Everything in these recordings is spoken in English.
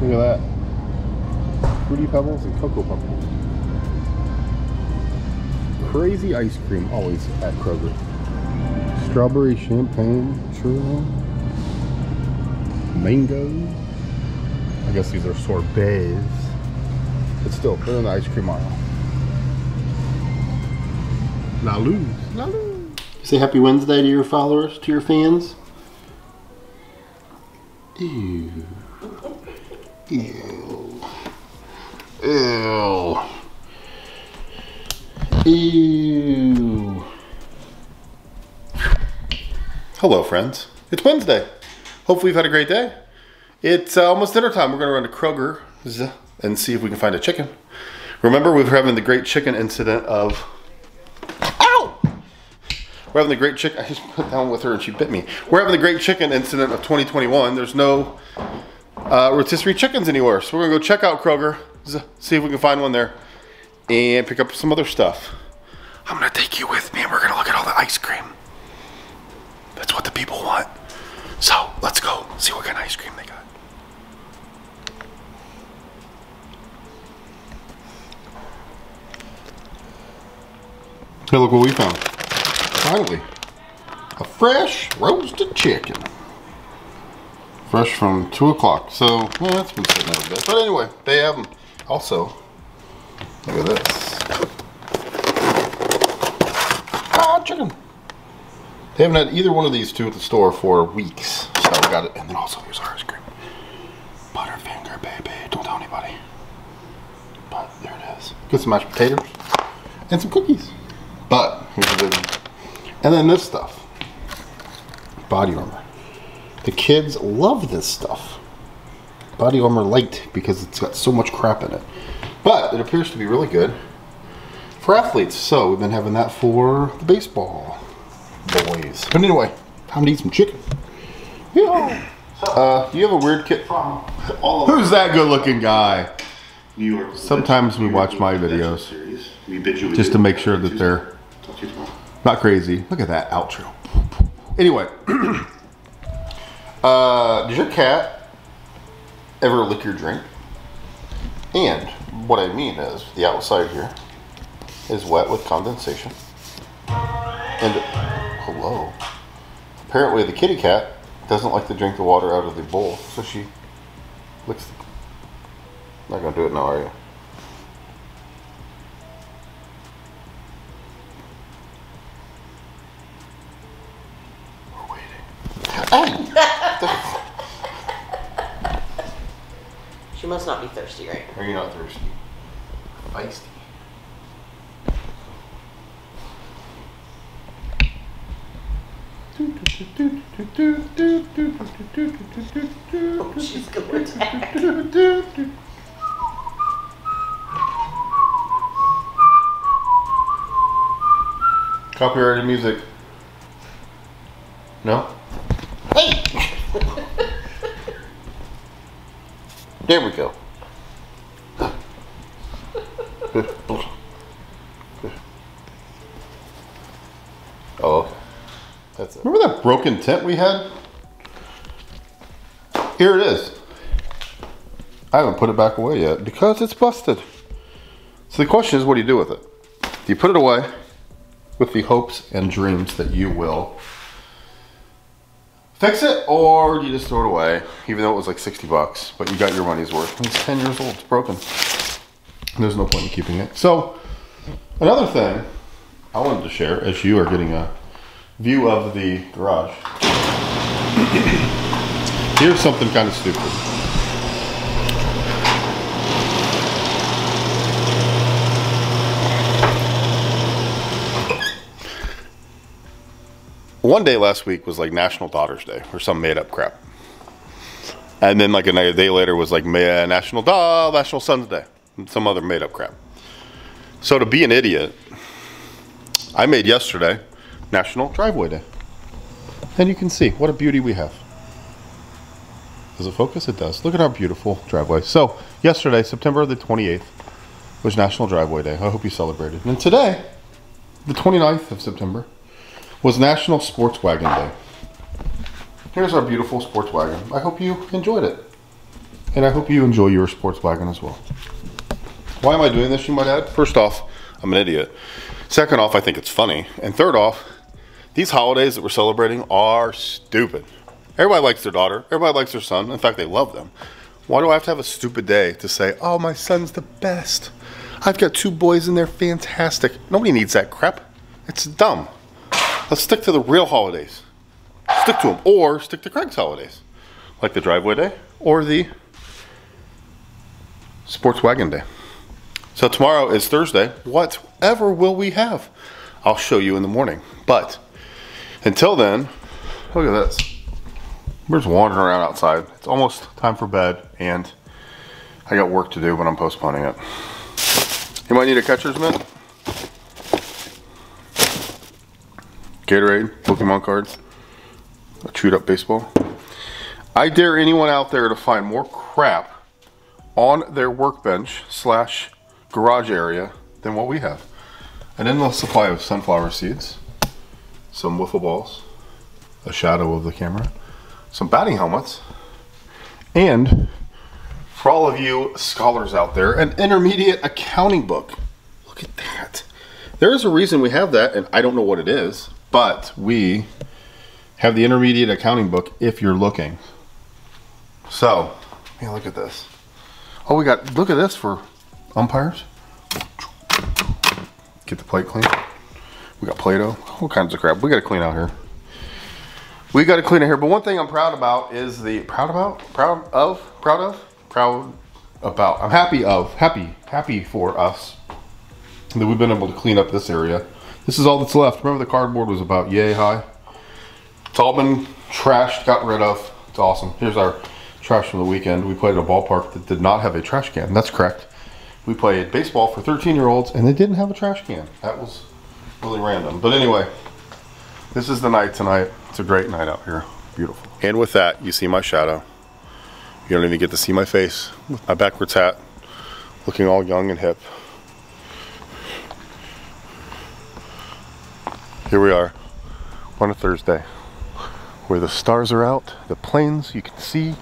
Look at that. Fruity Pebbles and Cocoa Pebbles. Crazy ice cream, always at Kroger. Strawberry champagne, churro. Mango. I guess these are sorbets. But still, they're in the ice cream aisle. Now lose. Now lose. Say happy Wednesday to your followers, to your fans. Ew. Ew. Ew. Ew. Hello, friends. It's Wednesday. Hopefully, you've had a great day. It's uh, almost dinner time. We're going to run to Kroger and see if we can find a chicken. Remember, we were having the great chicken incident of. Ow! We're having the great chicken. I just put down with her and she bit me. We're having the great chicken incident of 2021. There's no uh, rotisserie chickens anywhere. So we're to go check out Kroger, see if we can find one there, and pick up some other stuff. I'm to take you with me and we're to look at all the ice cream. That's what the people want. So let's go see what kind of ice cream they got. Hey, look what we found. Finally, a fresh roasted chicken. Fresh from 2 o'clock. So, yeah, that's been sitting there a bit. But anyway, they have them. Also, look at this. Ah, chicken. They haven't had either one of these two at the store for weeks. So we got it. And then also here's our ice cream. Butterfinger, baby. Don't tell anybody. But there it is. Get some mashed potatoes and some cookies. But here's the one. And then this stuff. BodyArmor. The kids love this stuff. BodyArmor light because it's got so much crap in it. But it appears to be really good for athletes. So we've been having that for the baseball boys. But anyway, time to eat some chicken. Yeah. Uh, you have a weird kid? Who's that good looking guy? New York. Sometimes we watch my videos just to make sure that they're not crazy. Look at that outro. Anyway, uh, does your cat ever lick your drink? And what I mean is the outside here is wet with condensation. And hello. Apparently the kitty cat doesn't like to drink the water out of the bowl, so she licks the not gonna do it now, are you? We're waiting. She must not be thirsty, right? Are you not thirsty? Feisty. Oh, she's going to Copyrighted music. No? There we go. Oh. That's it. Remember that broken tent we had? Here it is. I haven't put it back away yet because it's busted. So the question is, what do you do with it? Do you put it away with the hopes and dreams that you will fix it or you just throw it away even though it was like 60 bucks but you got your money's worth. It's 10 years old it's broken. There's no point in keeping it. So another thing i wanted to share as you are getting a view of the garage. Here's something kind of stupid one day last week was like National Daughter's Day or some made up crap. And then like a day later was like uh, National Da National Son's Day, some other made up crap. So to be an idiot, I made yesterday National Driveway Day. And you can see what a beauty we have. Does it focus? It does. Look at our beautiful driveway. So yesterday, September the 28th, was National Driveway Day. I hope you celebrated. And today, the 29th of September, was National Sports Wagon Day. Here's our beautiful sports wagon. I hope you enjoyed it. And I hope you enjoy your sports wagon as well. Why am I doing this, you might add? First off, I'm an idiot. Second off, I think it's funny. And third off, these holidays that we're celebrating are stupid. Everybody likes their daughter. Everybody likes their son. In fact, they love them. Why do I have to have a stupid day to say, oh, my son's the best? I've got two boys and they're fantastic. Nobody needs that crap. It's dumb. Let's stick to the real holidays. Stick to them. Or stick to Craig's holidays. Like the driveway day or the sports wagon day. So tomorrow is Thursday. Whatever will we have? I'll show you in the morning. But until then, look at this. We're just wandering around outside. It's almost time for bed, and I got work to do, but I'm postponing it. You might need a catcher's mitt. Gatorade, Pokemon cards, a chewed up baseball. I dare anyone out there to find more crap on their workbench slash garage area than what we have. An endless supply of sunflower seeds, some wiffle balls, a shadow of the camera, some batting helmets, and for all of you scholars out there, an intermediate accounting book. Look at that. There is a reason we have that, and I don't know what it is, but we have the intermediate accounting book if you're looking. So, yeah, look at this. Oh, we got, look at this for umpires. Get the plate clean. We got Play-Doh, all kinds of crap. We got to clean out here. We got to clean out here. But one thing I'm proud about is the proud about, proud of, proud of, proud about. I'm happy of, happy, happy for us that we've been able to clean up this area. This is all that's left. Remember the cardboard was about yay high. It's all been trashed, got rid of. It's awesome. Here's our trash from the weekend. We played at a ballpark that did not have a trash can. That's correct. We played baseball for 13 year olds and they didn't have a trash can. That was really random. But anyway, this is the night tonight. It's a great night out here. Beautiful. And with that, you see my shadow. You don't even get to see my face with my backwards hat, looking all young and hip. Here we are on a Thursday where the stars are out, the planes you can see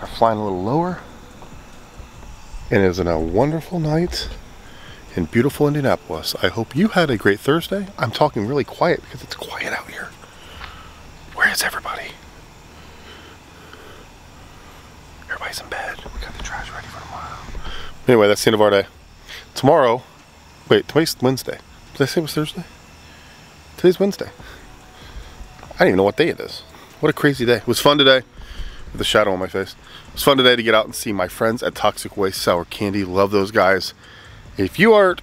are flying a little lower. And it is a wonderful night in beautiful Indianapolis. I hope you had a great Thursday. I'm talking really quiet because it's quiet out here. Where is everybody? Everybody's in bed. We got the trash ready for tomorrow. Anyway, that's the end of our day. Tomorrow, wait, today's Wednesday. Did I say it was Thursday? Today's Wednesday. I don't even know what day it is. What a crazy day. It was fun today with a shadow on my face. It was fun today to get out and see my friends at Toxic Waste Sour Candy. Love those guys. If you aren't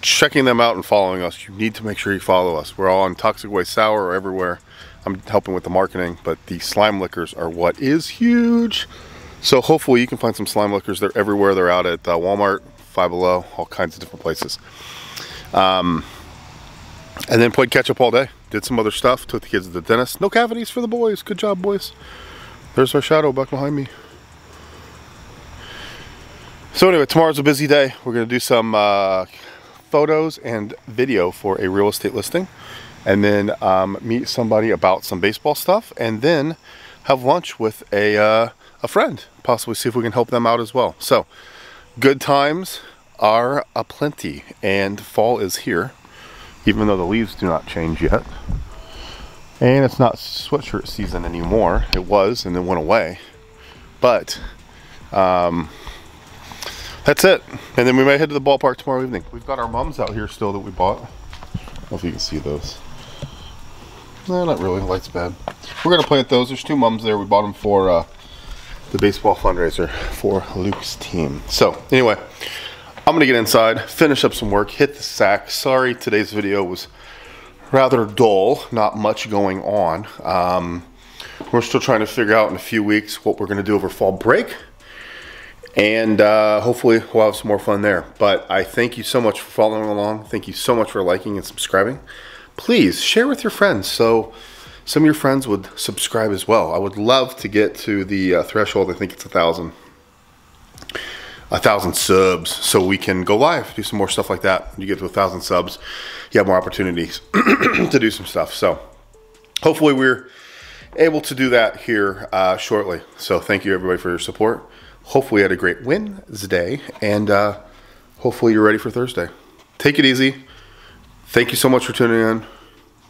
checking them out and following us, you need to make sure you follow us. We're all on Toxic Waste Sour or everywhere. I'm helping with the marketing, but the Slime Lickers are what is huge. So hopefully you can find some Slime Lickers. They're everywhere. They're out at uh, Walmart, Five Below, all kinds of different places. Um, and then played catch up all day. Did some other stuff. Took the kids to the dentist. No cavities for the boys. Good job, boys. There's our shadow back behind me. So anyway, tomorrow's a busy day. We're going to do some uh, photos and video for a real estate listing. And then um, meet somebody about some baseball stuff. And then have lunch with a, uh, a friend. Possibly see if we can help them out as well. So, good times are aplenty. And fall is here. Even though the leaves do not change yet. And it's not sweatshirt season anymore. It was and then went away. But um, that's it. And then we might head to the ballpark tomorrow evening. We've got our mums out here still that we bought. I don't know if you can see those. No, not really. The light's bad. We're going to plant those. There's two mums there. We bought them for uh, the baseball fundraiser for Luke's team. So, anyway, I'm to get inside, finish up some work, hit the sack. Sorry, today's video was rather dull. Not much going on. Um, we're still trying to figure out in a few weeks what we're to do over fall break and uh, hopefully we'll have some more fun there. But I thank you so much for following along. Thank you so much for liking and subscribing. Please share with your friends so some of your friends would subscribe as well. I would love to get to the uh, threshold. I think it's a thousand, a thousand subs, so we can go live, do some more stuff like that. You get to a thousand subs, you have more opportunities to do some stuff. So hopefully we're able to do that here uh, shortly. So thank you everybody for your support. Hopefully, you had a great Wednesday, and uh, hopefully, you're ready for Thursday. Take it easy. Thank you so much for tuning in.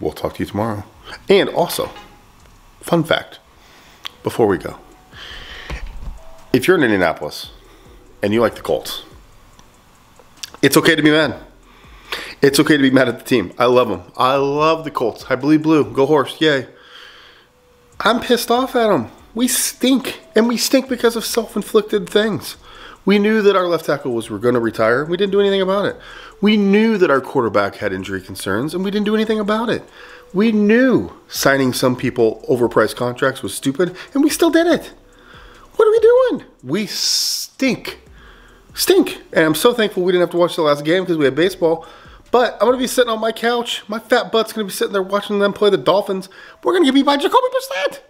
We'll talk to you tomorrow. And also, fun fact before we go if you're in Indianapolis and you like the Colts, it's okay to be mad. It's okay to be mad at the team. I love them. I love the Colts. I bleed blue. Go horse. Yay. I'm pissed off at them. We stink. And we stink because of self inflicted things. We knew that our left tackle was going to retire. We didn't do anything about it. We knew that our quarterback had injury concerns, and we didn't do anything about it. We knew signing some people overpriced contracts was stupid, and we still did it. What are we doing? We stink. Stink. And I'm so thankful we didn't have to watch the last game because we had baseball. But I'm going to be sitting on my couch. My fat butt's going to be sitting there watching them play the Dolphins. We're going to get beat by Jacoby Brissett.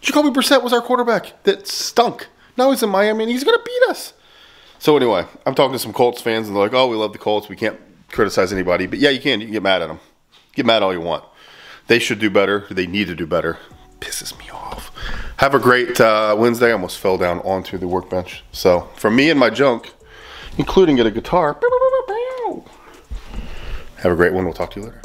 Jacoby Brissett was our quarterback that stunk. Now he's in Miami and he's going to beat us. So anyway, I'm talking to some Colts fans and they're like, "Oh, we love the Colts. We can't criticize anybody." But yeah, you can. You can get mad at them. Get mad all you want. They should do better. They need to do better. Pisses me off. Have a great uh, Wednesday. I almost fell down onto the workbench. So from me and my junk, including get a guitar. Have a great one. We'll talk to you later.